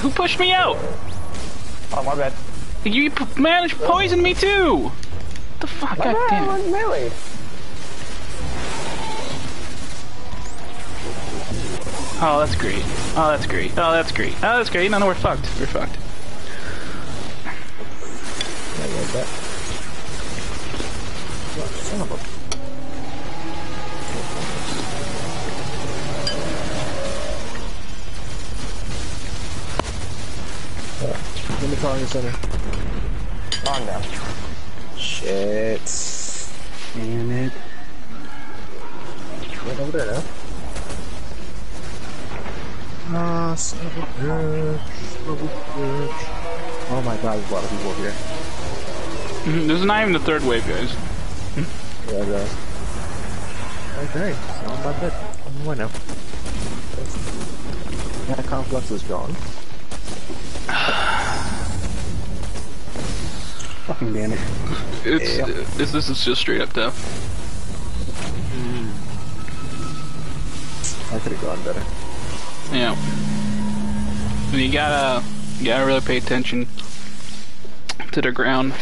Who pushed me out? Oh, my bad. You p- managed to poison me too! What the fuck? My God damn I it. was melee. Oh, that's great. Oh, that's great. Oh, that's great. Oh, that's great. No, no, we're fucked. We're fucked. Yeah, Let me in the center. Calm down. Shit. Damn it. Right over there now. Ah, son of a bitch. Son of a bitch. Oh my god, there's a lot of people over here. This is not even the third wave, guys. Yeah, guys. Okay, so I'm about that. I'm away now. That conflux is gone. Fucking damn it. It's Yeah. this, this is just straight up death. I could have gone better. Yeah. You gotta, you gotta really pay attention to the ground.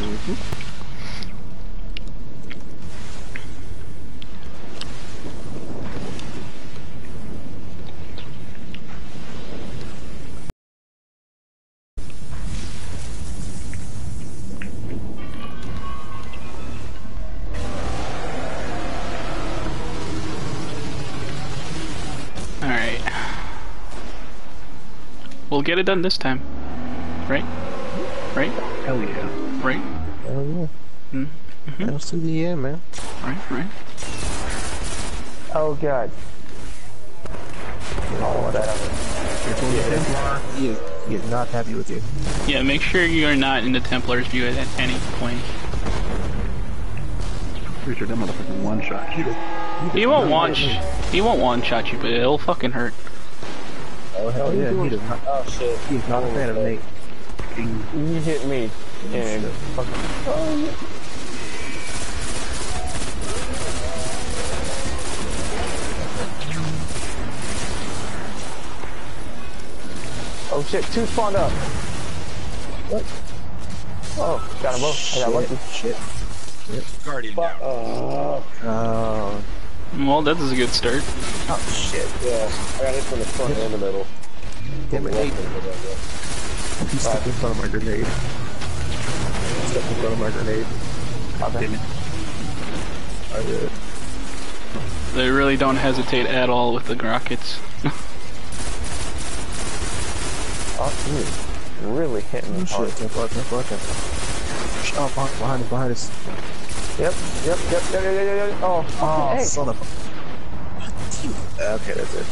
Alright. Get it done this time. Right? Right? Hell yeah. Right? Hell yeah. Mm. Mhm. Else to the end, man. Right? Right? Oh, God. Oh, that. He is, he is not happy with you. Yeah, make sure you're not in the Templar's view at any point. Pretty sure that motherfucking one shot. He. He won't one sh- he won't one shot you, but it'll fucking hurt. Oh, hell yeah. He does not. Oh, shit. He's not a fan of Nate. You hit me. And fucking. Oh, Oh shit, two spawned up. What? Oh, got them both. I got lucky. Shit. Guardian Fuck. down. Uh, Oh. Well, that is a good start. Oh, shit. yeah. I got hit from the front and the middle. Damn it, Nate. He stepped in front of my grenade. Stepped in front of my grenade. Okay. Damn it. I did. They really don't hesitate at all with the rockets. Oh, dude. Really hitting Oh, me hard. shit. Templar, Templar, Templar. Oh, behind, behind us, behind us. Yep, yep, yep, yep, yep, yep, yep. Oh, Oh, okay. son of a... Okay, that's it.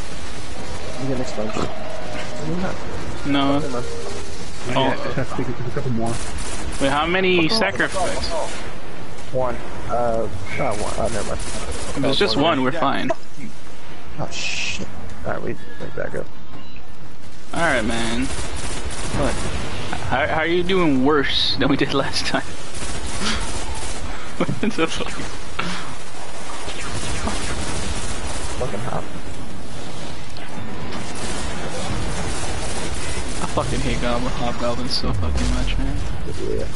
You get next bunch. No. Oh. Yeah, I have to take a couple more. Wait, how many sacrifice? One. Uh, not one. Oh, never mind. If it's just one, we're fine. Oh, shit. Alright, we Wait, back up. Alright, man. What? How, how are you doing worse than we did last time? what the fuck? Fucking hop. Fucking hate Goblin Hobgoblins so fucking much, man. Yeah.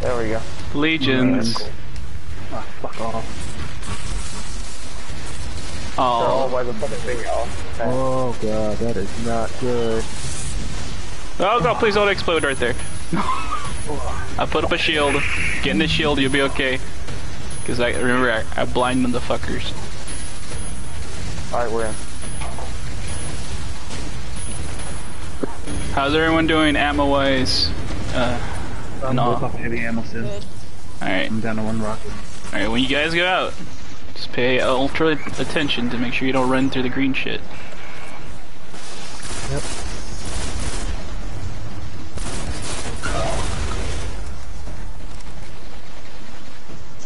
There we go. Legions. Ah, fuck off. They're Oh. by the fucking thing off. Oh, God. That is not good. Oh god, please don't explode right there. I put up a shield. Get in the shield, you'll be okay. Cause I remember I, I blind them the fuckers. Alright, we're in. How's everyone doing ammo wise? Uh, I'm No. both off heavy ammo still. alright. I'm down to one rocket. Alright, when you guys go out, just pay ultra attention to make sure you don't run through the green shit. Yep.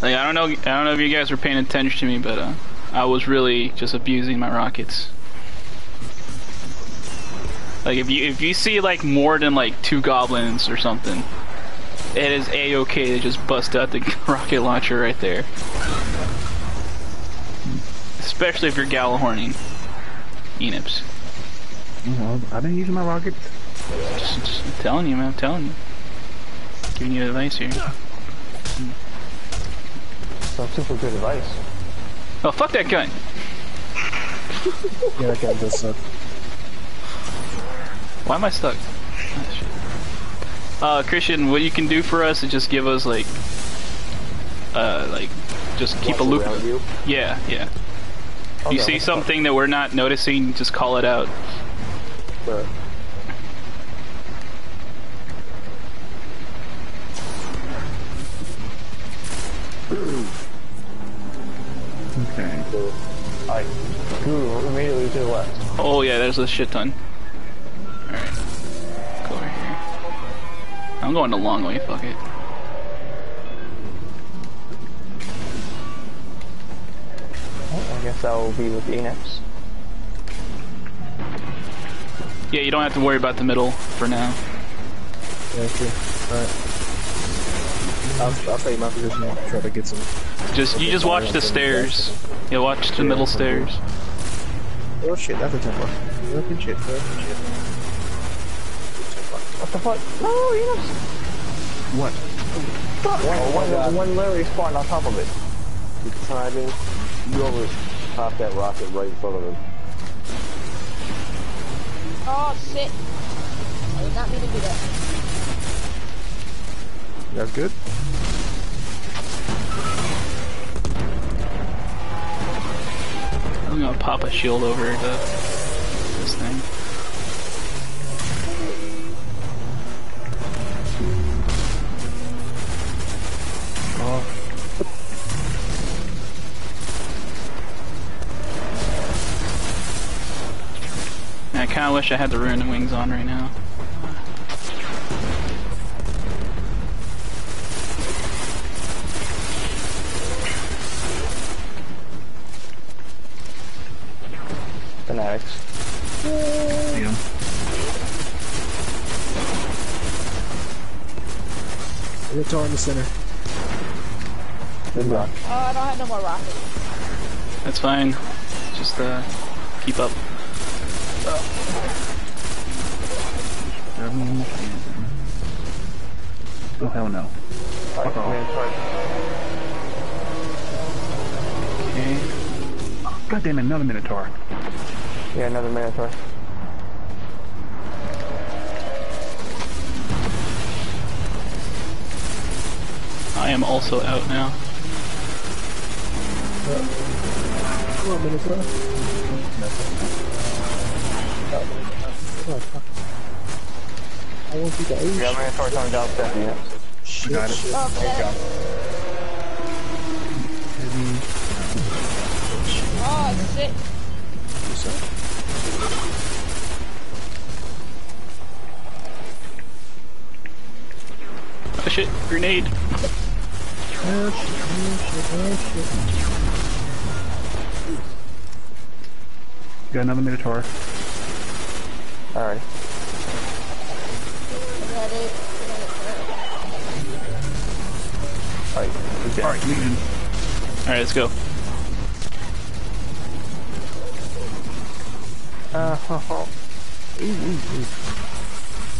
Like I don't know, I don't know if you guys were paying attention to me, but uh, I was really just abusing my rockets. Like if you if you see like more than like two goblins or something, it is a okay to just bust out the rocket launcher right there. Especially if you're Gjallarhorning, Eneps. Well, I've been using my rockets. Just, just I'm telling you, man. I'm telling you. Giving you advice here. Some super good advice. Oh, fuck that gun. Yeah, that guy does suck. Why am I stuck? Shit. Uh, Christian, what you can do for us is just give us like, uh, like, just keep a loop. Around you. Yeah, yeah. If you Okay. see something that we're not noticing, just call it out. But Okay. Alright. Guru, immediately to the left. Oh yeah, there's a shit ton. I'm going the long way, fuck it. Oh, I guess that will be with the Eneps. Yeah, you don't have to worry about the middle for now. yeah, true. Alright. I'll, I'll take my position and try to get some. Just you just watch the stairs. Yeah, watch the middle stairs. Oh shit, that's a temple. Fucking shit, fucking shit. What the fuck? No, Eneps! What? Oh, one, uh, one literally spawned on top of it. The timing, you always pop that rocket right in front of him. Oh shit. I did not mean to do that. That's good. I'm gonna pop a shield over the this thing. Wish I had the ruined wings on right now. Fanatics. Yeah. it's all in the center. Good luck. Oh, I don't have no more rockets. That's fine. Just uh, keep up. Seven. Oh hell no. Alright, off. man, sorry. Okay. God damn it, another Minotaur. Yeah, another Minotaur. I am also out now. Come on, Minnesota. I want you to ace. Yeah, Minotaur coming down step, yeah. Shit, got it. shit. Oh, that. Oh shit. Oh shit, grenade. Oh, shit, oh, shit, oh, shit. Got another Minotaur. Alright. Alright, good job. Alright, Legion. Alright, let's go. Uh, shit.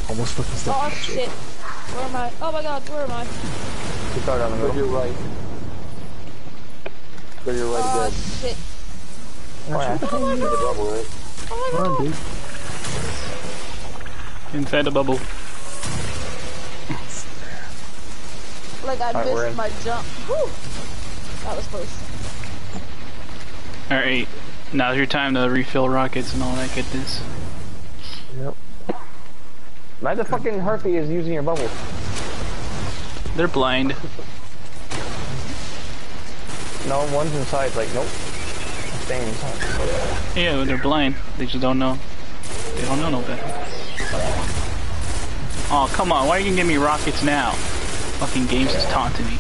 Almost fucking stuck. Oh shit. Where am I? Oh my god, where am I? we start down the Go to your right. Go to your right Oh again. shit. Oh, yeah. You need a double, right? Oh Come my on, god. dude. Inside the bubble. Like I right, missed my jump. Whew. That was close. Alright, now's your time to refill rockets and all that goodness. Yep. Man, the fucking Harpy is using your bubble. They're blind. No, one's inside, like, nope. Staying inside. Yeah, they're blind. They just don't know. They don't know no better. Oh, come on. Why are you gonna give me rockets now? Fucking game's is taunting me.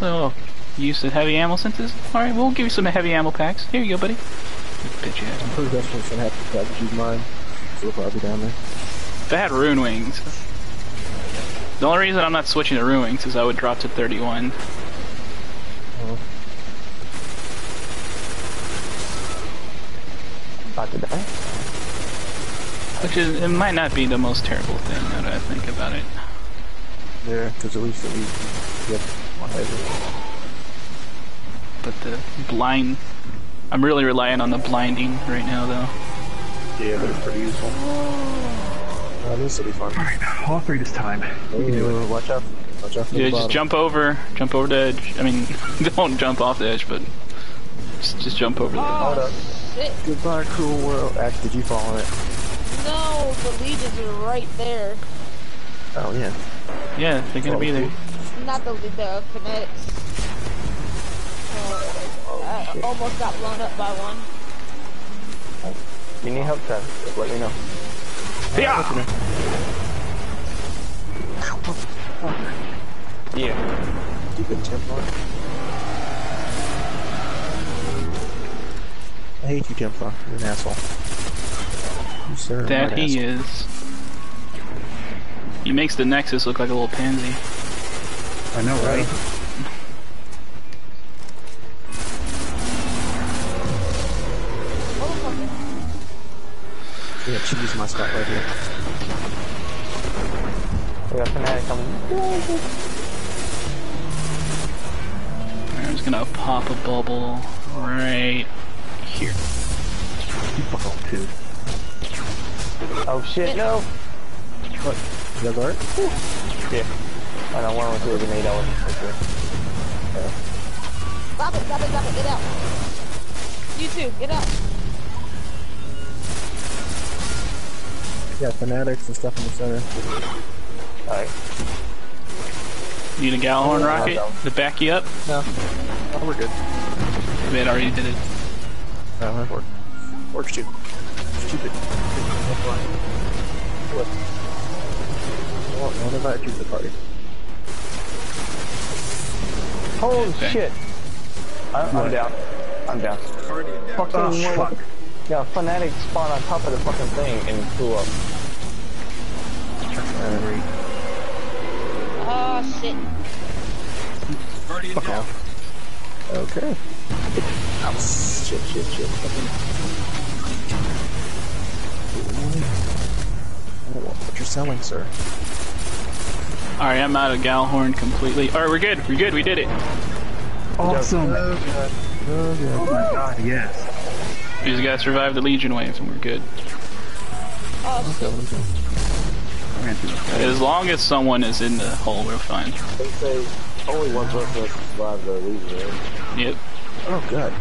Oh, you used to heavy ammo senses? Alright, we'll give you some heavy ammo packs. Here you go, buddy. Bitch ass. I'm pretty that's what's gonna happen to that G mine. So we'll probably be down there. If I had Ruin Wings. The only reason I'm not switching to Ruin Wings is I would drop to 31. God about to die. Which is, it might not be the most terrible thing now that I think about it. Yeah, because at least at least yep, one. But the blind, I'm really relying on the blinding right now though. Yeah, but it's pretty useful. Oh, this will be fun. Alright, uh, all three this time. We can do it. Watch out. Watch out for Yeah, the just bottom. jump over, jump over the edge. I mean, don't jump off the edge, but just, just jump over the Hold Oh, up. shit. Goodbye, cruel world. Ash, did you fall on it? No, the legions are right there. Oh, yeah. Yeah, they're gonna be there. Not the, the fanatics. Uh, I almost got blown up by one. You need help, Travis? Just let me know. Yeah! Yeah. Stupid Templar. I hate you, Templar. You're an asshole. You sir. That he asshole. is. He makes the Nexus look like a little pansy. I know, right? Motherfucker. Yeah, cheese my spot right here. We got fanatic coming. I'm just gonna pop a bubble right here. You fuck off too. Oh shit, no! What? You guys alright? Yeah. I know one with a grenade, I wasn't so sure. Stop it, stop it, stop it, get out. You too, get out. Yeah, fanatics and stuff in the center. Alright. Need a Gjallarhorn Yeah, rocket to back you up? No. Oh, we're good. Man, already did it. Uh-huh. No, that worked. Works too. Stupid. What? Well, I'll you the party. Holy Okay. shit! I, I'm What? down. I'm down. Fucking Oh, one- fuck. Yeah, fanatic spawned on top of the fucking thing and flew up. Oh shit. Fuck off. Okay. Oh, shit, shit, shit. Oh, what you're selling, sir? Alright, I'm out of Gjallarhorn completely. Alright, we're good. We're good. We did it. Awesome. Oh, God. Oh, Oh my god, yes. We just gotta survive the Legion waves and we're good. Shit. I ran through the As long as someone is in the hole, we're fine. They say only one person has survived the Legion, right? Yep. Oh, God.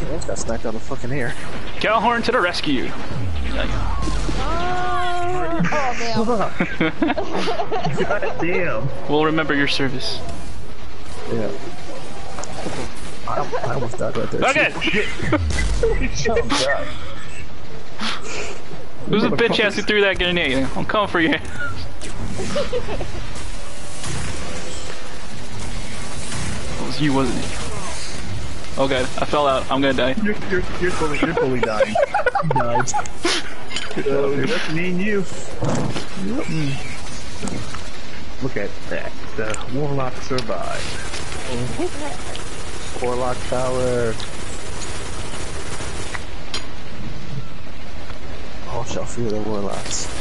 Yeah, got snapped out of the fucking air. Gjallarhorn to the rescue! Oh damn. God damn. We'll remember your service. Yeah. I, I almost died right there. Okay! Oh god. Who's the bitch ass who threw that grenade? I'm coming for you. It was you, wasn't it? Oh god, I fell out. I'm gonna die. You're, you're, you're, fully, you're fully dying. He died. Oh, that's me and you. Mm. Look at that. The warlock survived. Warlock power. All shall fear the warlocks.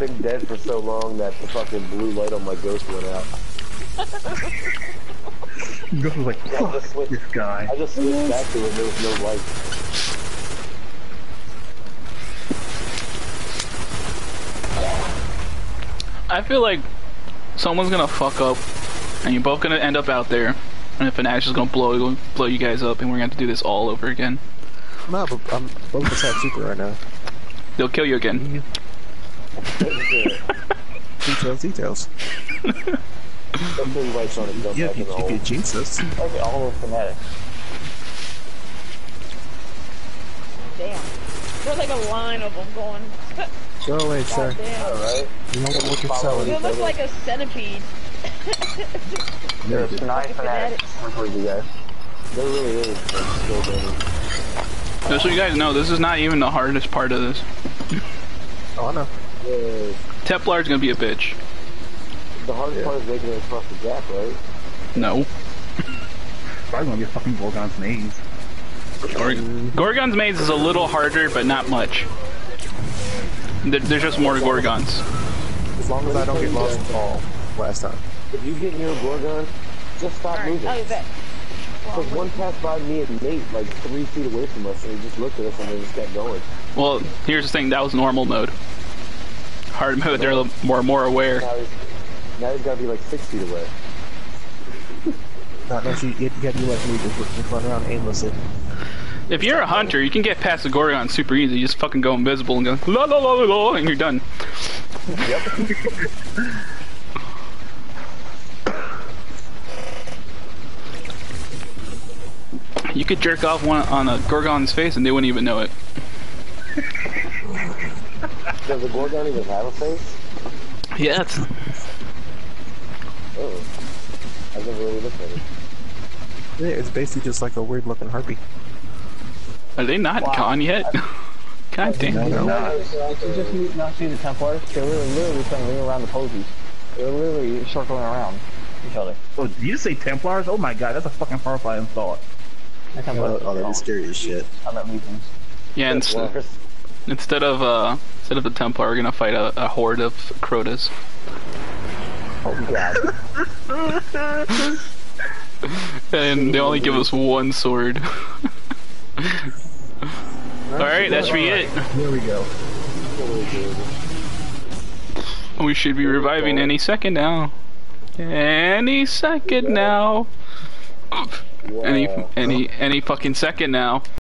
Been dead for so long that the fucking blue light on my ghost went out. Gus was like, fuck just switched, this guy. I just switched back to it and there was no light. I feel like someone's gonna fuck up, and you're both gonna end up out there, and if an ash is gonna blow blow you guys up, and we're gonna have to do this all over again. No, but I'm both of us have super right now. They'll kill you again. Details, details. Some blue light's on it, Yeah, back if in you, the if you jinx us. Okay, all of fanatics. Damn. There's like a line of them going. Go away, sir. Alright. You know what you're selling. It looks like a centipede. There's nine Fucking fanatics. fanatics. Work with you guys. There really is like, still burning. Just so you guys know, this is not even the hardest part of this. Oh, I know. Yeah. Templar's gonna be a bitch. The hardest part is making it across the gap, right? No. Probably gonna be a fucking Gorgon's maze. Gorg- Gorgon's maze is a little harder, but not much. There- There's just more Gorgons. As long as I don't get lost at all. Last time. If you get near a Gorgon, just stop Alright, moving. oh, you bet. Because one passed by me and Nate like three feet away from us, and he just looked at us and they just kept going. Well, here's the thing, that was normal mode. Hard mode, they're more more aware. Now he's, now he's got to be like six feet away. Not unless you, you gotta do like me, just, just run around aimlessly. If you're a hunter, you can get past the Gorgon super easy. You just fucking go invisible and go la la la la la, and you're done. Yep. You could jerk off one on a Gorgon's face and they wouldn't even know it. Does the Gorgon even have a face? Yes. it's, Oh. I've never really looked at it. Yeah, it's basically just like a weird looking harpy. are they not gone yet? God damn. No, no. No, did you just not see the Templars? They were literally trying to ring around the posies. They were literally circling around each other. Oh, did you just say Templars? Oh my god, that's a fucking horrifying thought. The Oh, Templars. oh that'd be scary as shit. I meant Legions. Yeah, inst- instead of uh, instead of the Templar, we're gonna fight a, a horde of Crotas. Oh god. And they only give us one sword. Alright, that should be it. There we go. We should be reviving any second now. Any second now. Any any any fucking second now.